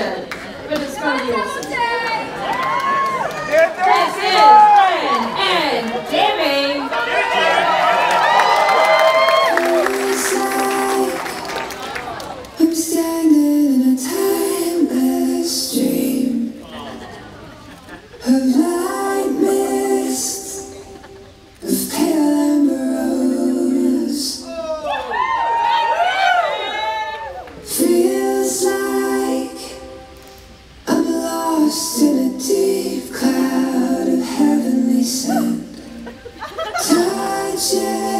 But it's gonna be awesome. This is Lauren and Jimmy. I'm standing in a timeless dream life. 谢。